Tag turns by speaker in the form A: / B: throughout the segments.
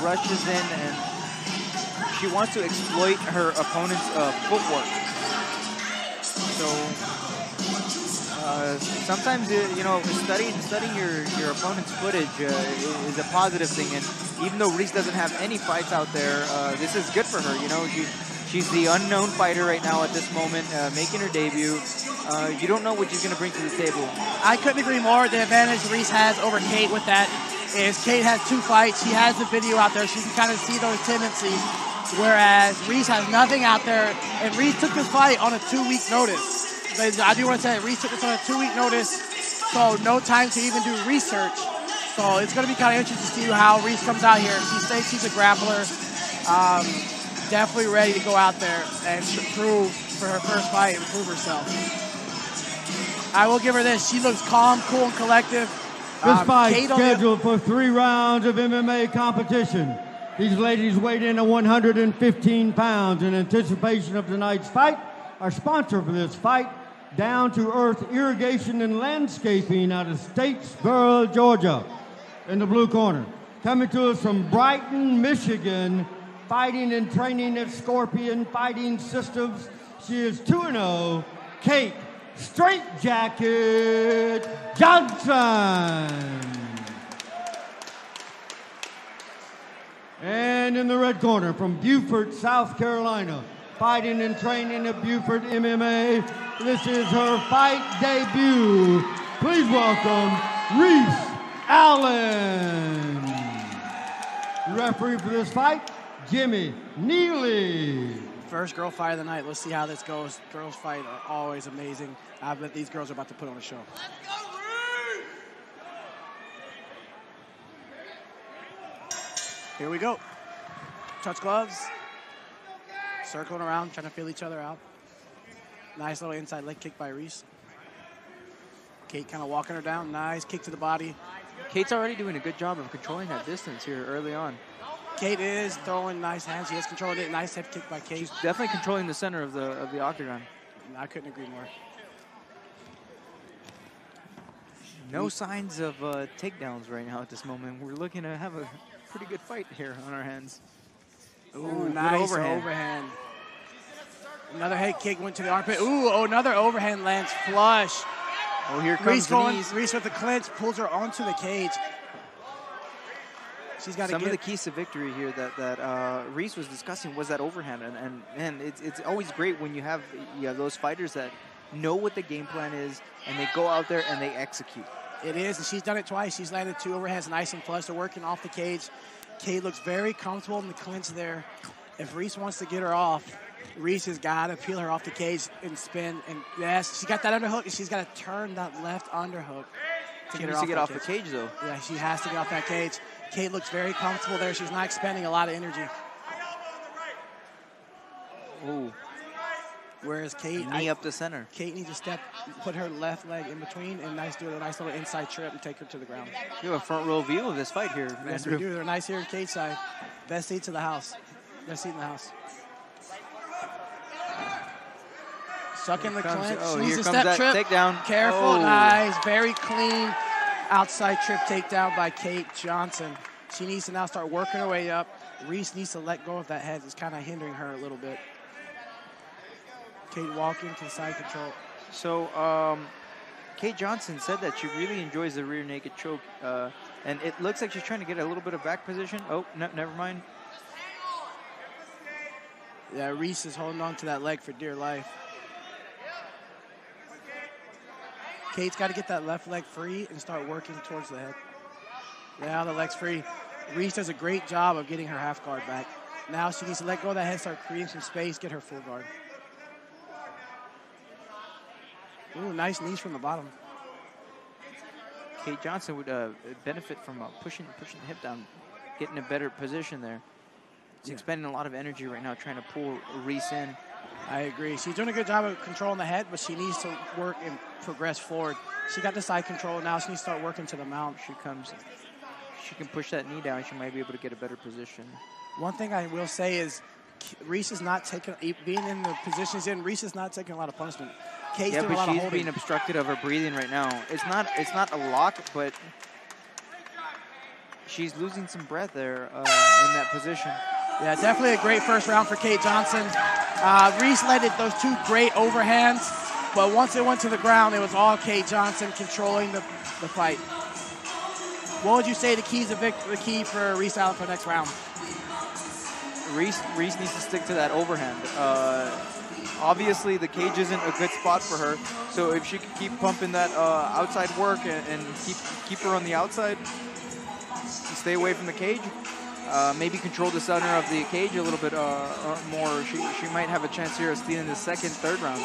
A: rushes in and she wants to exploit her opponent's uh, footwork. So uh, sometimes, uh, you know, studying studying your, your opponent's footage uh, is a positive thing. And even though Reese doesn't have any fights out there, uh, this is good for her. You know, she, she's the unknown fighter right now at this moment, uh, making her debut. You don't know what she's going to bring to the table.
B: I couldn't agree more. The advantage Reese has over Kate with that is Kate has two fights. She has the video out there. She can kind of see those tendencies. Whereas Reese has nothing out there. And Reese took this fight on a two-week notice. I do want to say Reese took this on a two-week notice, so no time to even do research. So it's going to be kind of interesting to see how Reese comes out here. She says she's a grappler. Um, definitely ready to go out there and prove for her first fight and prove herself. I will give her this. She looks calm, cool, and collective.
C: This
B: Um,
C: fight
B: Kate
C: scheduled for three rounds of MMA competition. These ladies weighed in at 115 pounds in anticipation of tonight's fight. Our sponsor for this fight, Down to Earth Irrigation and Landscaping out of Statesboro, Georgia, in the blue corner. Coming to us from Brighton, Michigan, fighting and training at Scorpion Fighting Systems. She is 2 0, Kate Straight Jacket Johnson. And in the red corner from Beaufort, South Carolina, fighting and training at Beaufort MMA. This is her fight debut. Please welcome Reese Allen. Referee for this fight, Jimmy Neely.
B: First girl fight of the night. Let's see how this goes. Girls fight are always amazing. I bet these girls are about to put on a show. Here we go. Touch gloves. Circling around, trying to feel each other out. Nice little inside leg kick by Reese. Kate kind of walking her down. Nice kick to the body.
A: Kate's already doing a good job of controlling that distance here early on.
B: Kate is throwing nice hands. She has control of it. Nice head kick by Kate.
A: She's definitely controlling the center of the of the octagon.
B: I couldn't agree more.
A: No signs of uh, takedowns right now at this moment. We're looking to have a pretty good fight here on our hands.
B: Ooh,
A: good
B: nice
A: overhand.
B: overhand. Another head kick went to the armpit. Ooh, oh, another overhand lands flush.
A: Oh, here comes
B: Reese
A: the
B: going,
A: knees.
B: Reese with the clinch, pulls her onto the cage. She's got
A: Some
B: get.
A: of the keys to victory here that that uh, Reese was discussing was that overhand, and and man, it's it's always great when you have you have those fighters that know what the game plan is and they go out there and they execute.
B: It is, and she's done it twice. She's landed two overhands, nice and flush. They're working off the cage. Kate looks very comfortable in the clinch there. If Reese wants to get her off, Reese has got to peel her off the cage and spin. And yes, she got that underhook, and she's got to turn that left underhook to
A: She
B: get her
A: needs
B: off,
A: to get off the cage though.
B: Yeah, she has to get off that cage. Kate looks very comfortable there. She's not expending a lot of energy.
A: Ooh,
B: Whereas Kate,
A: knee
B: I-
A: up the center.
B: Kate needs to step, put her left leg in between, and nice do a nice little inside trip and take her to the ground.
A: You have a front row view of this fight here,
B: Yes,
A: Andrew.
B: we do. They're nice here at Kate side. Best seat of the house. Best seat in the house. Suck in the
A: comes-
B: clinch.
A: oh, here comes
B: step
A: that
B: trip.
A: takedown.
B: Careful,
A: Oh.
B: nice, very clean outside trip takedown by Kate Johnson. She needs to now start working her way up. Reese needs to let go of that head. It's kind of hindering her a little bit. Kate walking to side control.
A: So, um, Kate Johnson said that she really enjoys the rear naked choke, uh, and it looks like she's trying to get a little bit of back position. Oh, no, never mind.
B: Yeah, Reese is holding on to that leg for dear life. Kate's got to get that left leg free and start working towards the head. Now the leg's free. Reese does a great job of getting her half guard back. Now she needs to let go of that head, start creating some space, get her full guard. Ooh, nice knees from the bottom.
A: Kate Johnson would uh, benefit from uh, pushing pushing the hip down, getting a better position there. She's
B: Yeah.
A: expending a lot of energy right now trying to pull Reese in.
B: I agree. She's doing a good job of controlling the head, but she needs to work and progress forward. She got the side control. Now she needs to start working to the mount.
A: She comes, she can push that knee down. She might be able to get a better position.
B: One thing I will say is Reese is not taking, being in the positions in, Reese is not taking a lot of punishment. Kate's
A: yeah,
B: doing a
A: but
B: lot
A: she's being obstructed of her breathing right now. It's not it's not a lock, but she's losing some breath there uh, in that position.
B: Yeah, definitely a great first round for Kate Johnson. Uh, Reese landed those two great overhands, but once it went to the ground, it was all Kate Johnson controlling the, the fight. What would you say the keys of the key for Reese Allen for the next round?
A: Reese, Reese needs to stick to that overhand. Uh, obviously, the cage isn't a good spot for her. So if she could keep pumping that uh, outside work and, and, keep keep her on the outside, stay away from the cage, uh, maybe control the center of the cage a little bit uh, uh, more, she, she might have a chance here of stealing the second, third round.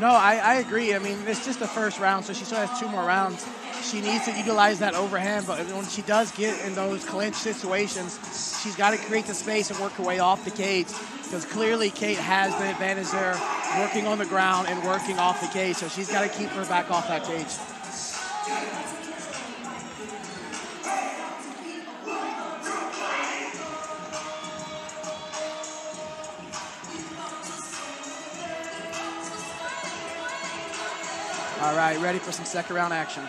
B: No, I, I agree. I mean, it's just the first round, so she still has two more rounds. She needs to utilize that overhand, but when she does get in those clinch situations, she's got to create the space and work her way off the cage because clearly Kate has the advantage there, working on the ground and working off the cage, so she's got to keep her back off that cage. All right, ready for some second round action.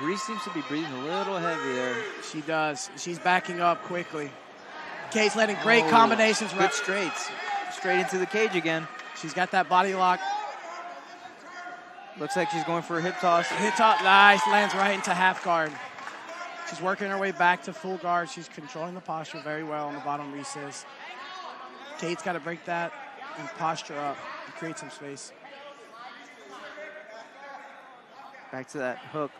A: Reese seems to be breathing a little heavy there.
B: She does. She's backing up quickly. Kate's letting great oh, combinations.
A: Good straights. Straight into the cage again.
B: She's got that body lock.
A: Looks like she's going for a hip toss.
B: Hip toss, nice. Lands right into half guard. She's working her way back to full guard. She's controlling the posture very well on the bottom recess. Kate's got to break that and posture up and create some space.
A: Back to that hook.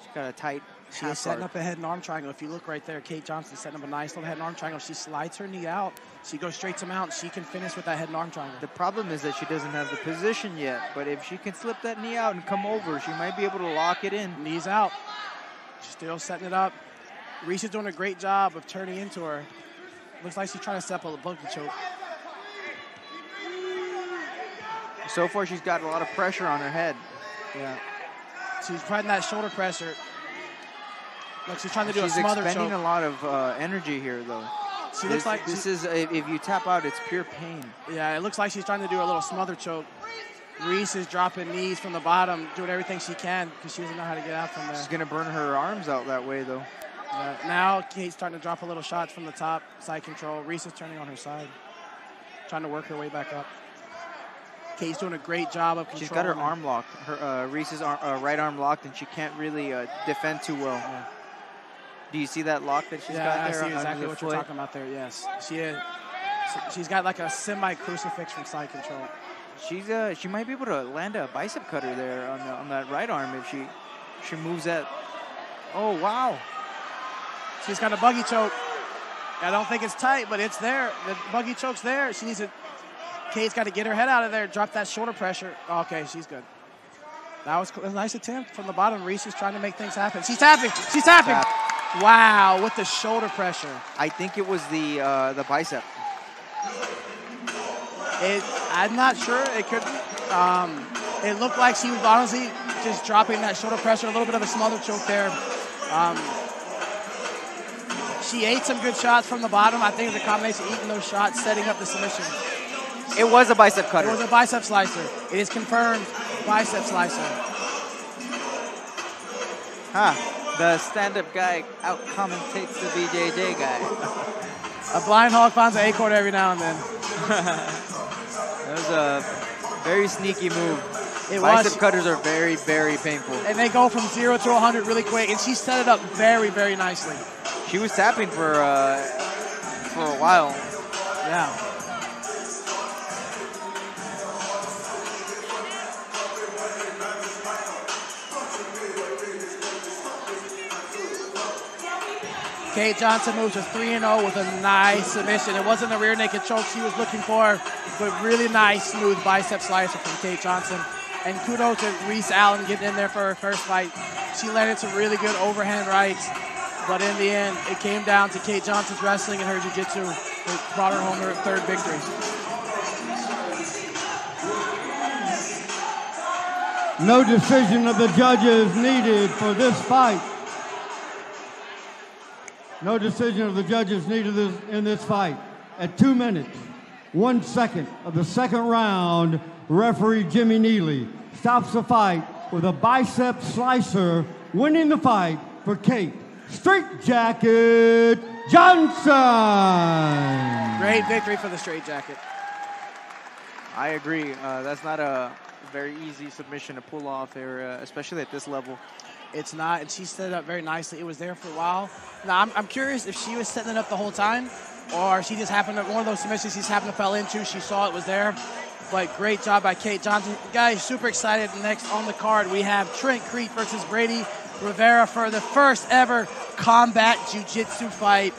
A: She's got a tight.
B: She's setting up a head and arm triangle. If you look right there, Kate Johnson setting up a nice little head and arm triangle. She slides her knee out. She goes straight to mount. She can finish with that head and arm triangle.
A: The problem is that she doesn't have the position yet. But if she can slip that knee out and come over, she might be able to lock it in.
B: Knees out. She's still setting it up. Reese is doing a great job of turning into her. Looks like she's trying to step on a buggy choke.
A: So far, she's got a lot of pressure on her head.
B: Yeah. She's putting that shoulder pressure. Like she's trying to do
A: she's
B: a smother She's
A: expending
B: choke.
A: a lot of uh, energy here, though.
B: She
A: this,
B: looks like
A: this is if you tap out, it's pure pain.
B: Yeah, it looks like she's trying to do a little smother choke. Reese is dropping knees from the bottom, doing everything she can because she doesn't know how to get out from there.
A: She's gonna burn her arms out that way, though.
B: Yeah, now Kate's starting to drop a little shots from the top, side control. Reese is turning on her side, trying to work her way back up. Kate's doing a great job of
A: She's got her arm locked, her uh, Reese's arm, uh, right arm locked, and she can't really uh, defend too well. Yeah. Do you see that lock that she's
B: yeah,
A: got there?
B: I see exactly what
A: foot?
B: you're talking about there. Yes, she is. She's got like a semi crucifix from side control.
A: She's uh, she might be able to land a bicep cutter there on the, on that right arm if she she moves that. Oh wow!
B: She's got a buggy choke. I don't think it's tight, but it's there. The buggy choke's there. She needs to. Kate's got to get her head out of there, drop that shoulder pressure. Okay, she's good. That was a nice attempt from the bottom. Reese is trying to make things happen. She's tapping. She's tapping. Tap. Wow, with the shoulder pressure.
A: I think it was the uh, the bicep.
B: It, I'm not sure. It could. Um, it looked like she was honestly just dropping that shoulder pressure. A little bit of a smother choke there. Um, she ate some good shots from the bottom. I think it was a combination of eating those shots, setting up the submission.
A: It was a bicep cutter.
B: It was a bicep slicer. It is confirmed bicep slicer.
A: Huh. The stand-up guy out commentates the BJJ guy.
B: a blind hog finds an acorn every now and then.
A: that was a very sneaky move.
B: It
A: bicep
B: was.
A: cutters are very, very painful.
B: And they go from zero to 100 really quick, and she set it up very, very nicely.
A: She was tapping for uh, for a while.
B: Yeah. Kate Johnson moves to 3 0 with a nice submission. It wasn't a rear naked choke she was looking for, but really nice, smooth bicep slicer from Kate Johnson. And kudos to Reese Allen getting in there for her first fight. She landed some really good overhand rights, but in the end, it came down to Kate Johnson's wrestling and her jiu jitsu that brought her home her third victory.
C: No decision of the judges needed for this fight. No decision of the judges needed in this fight. At two minutes, one second of the second round, referee Jimmy Neely stops the fight with a bicep slicer winning the fight for Kate Straight Jacket Johnson.
B: Great victory for the straight jacket.
A: I agree. Uh, that's not a very easy submission to pull off there, uh, especially at this level.
B: It's not, and she set it up very nicely. It was there for a while. Now, I'm, I'm curious if she was setting it up the whole time, or she just happened to, one of those submissions she's happened to fell into. She saw it was there. But great job by Kate Johnson. Guys, super excited. Next on the card, we have Trent Creek versus Brady Rivera for the first ever combat jiu-jitsu fight.